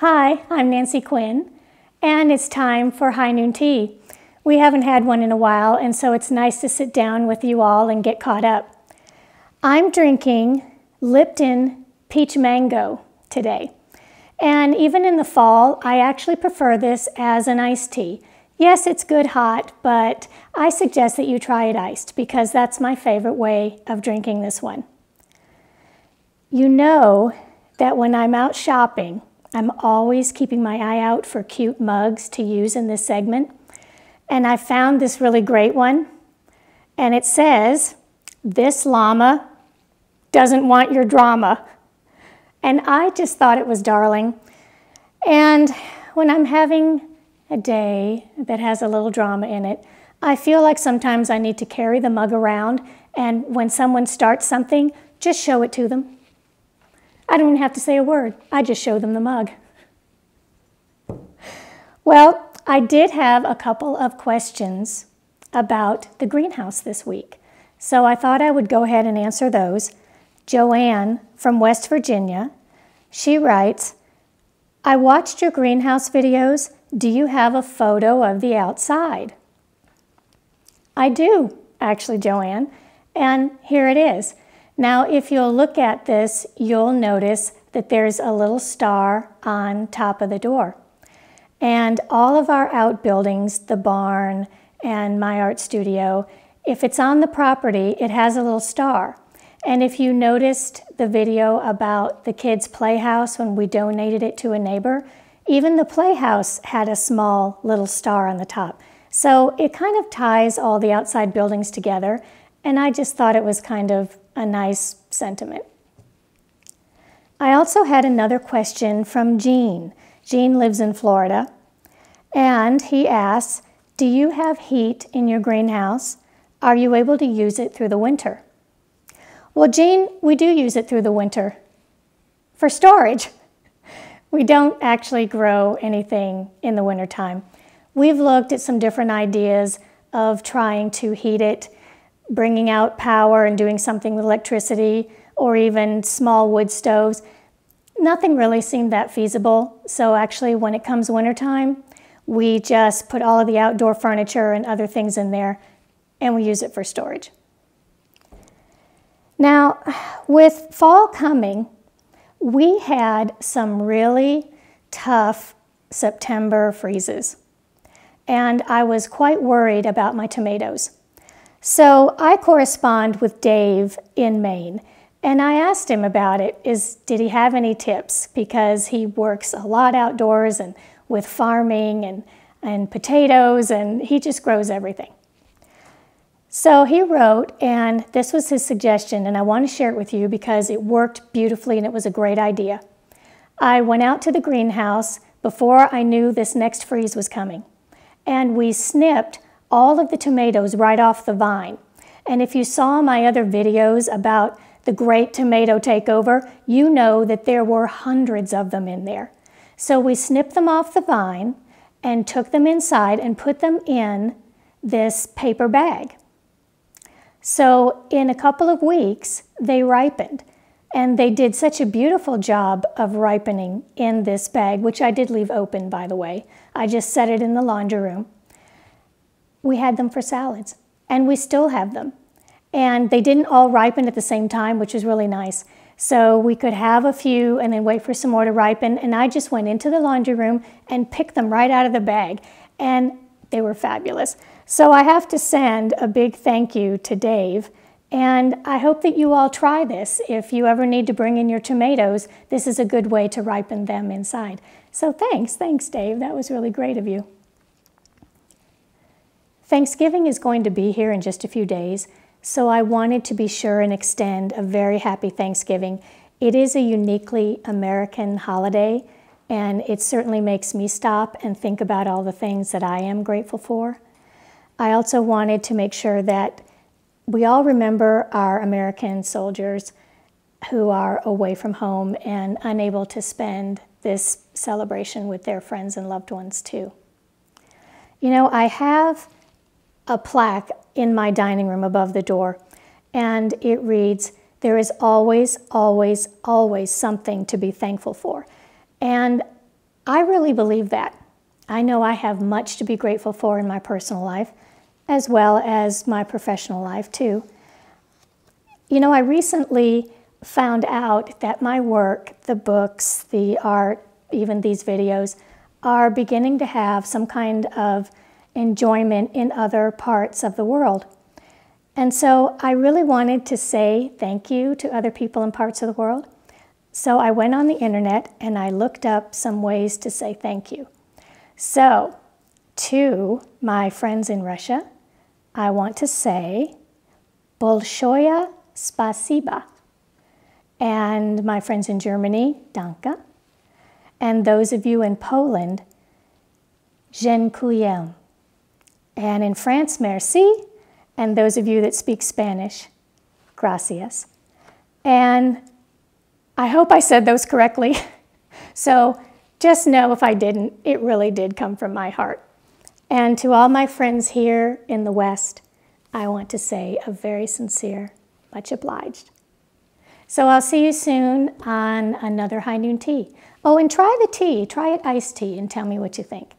Hi, I'm Nancy Quinn, and it's time for High Noon Tea. We haven't had one in a while, and so it's nice to sit down with you all and get caught up. I'm drinking Lipton Peach Mango today. And even in the fall, I actually prefer this as an iced tea. Yes, it's good hot, but I suggest that you try it iced because that's my favorite way of drinking this one. You know that when I'm out shopping, I'm always keeping my eye out for cute mugs to use in this segment. And I found this really great one. And it says, This llama doesn't want your drama. And I just thought it was darling. And when I'm having a day that has a little drama in it, I feel like sometimes I need to carry the mug around. And when someone starts something, just show it to them. I don't even have to say a word. I just show them the mug. Well, I did have a couple of questions about the greenhouse this week. So I thought I would go ahead and answer those. Joanne from West Virginia, she writes, I watched your greenhouse videos. Do you have a photo of the outside? I do, actually, Joanne, and here it is. Now, if you'll look at this, you'll notice that there's a little star on top of the door. And all of our outbuildings, the barn and my art studio, if it's on the property, it has a little star. And if you noticed the video about the kids' playhouse when we donated it to a neighbor, even the playhouse had a small little star on the top. So it kind of ties all the outside buildings together, and I just thought it was kind of a nice sentiment. I also had another question from Gene. Gene lives in Florida, and he asks, do you have heat in your greenhouse? Are you able to use it through the winter? Well, Gene, we do use it through the winter for storage. We don't actually grow anything in the wintertime. We've looked at some different ideas of trying to heat it bringing out power and doing something with electricity or even small wood stoves. Nothing really seemed that feasible. So actually when it comes wintertime, we just put all of the outdoor furniture and other things in there and we use it for storage. Now, with fall coming, we had some really tough September freezes. And I was quite worried about my tomatoes. So I correspond with Dave in Maine, and I asked him about it. Is did he have any tips? Because he works a lot outdoors and with farming and, and potatoes, and he just grows everything. So he wrote, and this was his suggestion, and I want to share it with you because it worked beautifully and it was a great idea. I went out to the greenhouse before I knew this next freeze was coming, and we snipped all of the tomatoes right off the vine. And if you saw my other videos about the great tomato takeover, you know that there were hundreds of them in there. So we snipped them off the vine and took them inside and put them in this paper bag. So in a couple of weeks, they ripened. And they did such a beautiful job of ripening in this bag, which I did leave open, by the way. I just set it in the laundry room we had them for salads, and we still have them. And they didn't all ripen at the same time, which is really nice. So we could have a few and then wait for some more to ripen. And I just went into the laundry room and picked them right out of the bag. And they were fabulous. So I have to send a big thank you to Dave. And I hope that you all try this. If you ever need to bring in your tomatoes, this is a good way to ripen them inside. So thanks, thanks, Dave. That was really great of you. Thanksgiving is going to be here in just a few days, so I wanted to be sure and extend a very happy Thanksgiving. It is a uniquely American holiday, and it certainly makes me stop and think about all the things that I am grateful for. I also wanted to make sure that we all remember our American soldiers who are away from home and unable to spend this celebration with their friends and loved ones too. You know, I have a plaque in my dining room above the door, and it reads, There is always, always, always something to be thankful for. And I really believe that. I know I have much to be grateful for in my personal life, as well as my professional life, too. You know, I recently found out that my work, the books, the art, even these videos, are beginning to have some kind of enjoyment in other parts of the world. And so I really wanted to say thank you to other people in parts of the world. So I went on the internet and I looked up some ways to say thank you. So, to my friends in Russia, I want to say Bolshoya Spasiba. And my friends in Germany, Danke. And those of you in Poland, Dziękuję. And in France, merci. And those of you that speak Spanish, gracias. And I hope I said those correctly. so just know if I didn't, it really did come from my heart. And to all my friends here in the West, I want to say a very sincere, much obliged. So I'll see you soon on another High Noon Tea. Oh, and try the tea. Try it iced tea and tell me what you think.